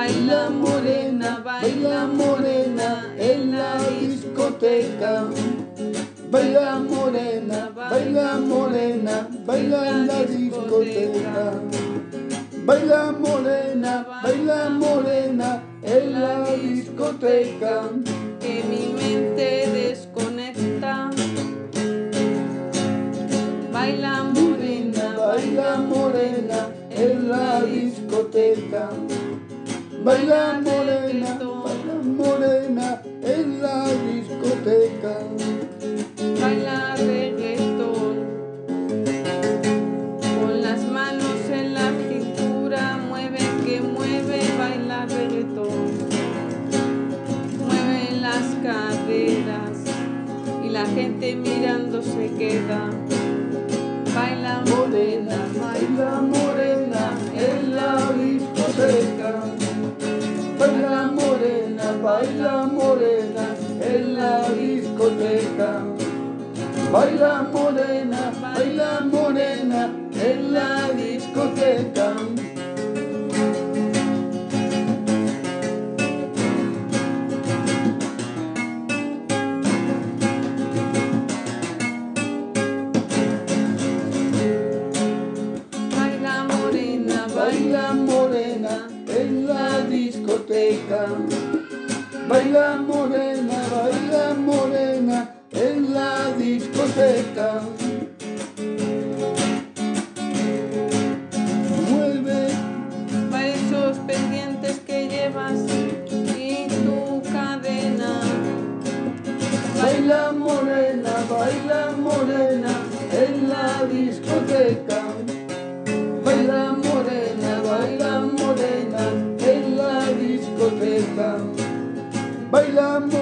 Baila morena, baila morena en la discoteca. Baila morena, baila morena, baila en la discoteca. Baila morena, baila morena en la discoteca. Que mi mente desconecta. Baila morena, Baila morena en la discoteca. Baila morena, baila morena en la discoteca. baila reggaetón. Con las manos en la cintura, mueve que mueve, baila reggaetón. Mueve las caderas y la gente mirando se queda. Baila morena, Baila morena baila morena en la discoteca. Baila morena, baila morena en la discoteca. baila morena, en la discoteca. Baila morena, baila morena en la discoteca. Mueve, para esos pendientes que llevas y tu cadena. baila morena, baila morena en la discoteca. bailamos.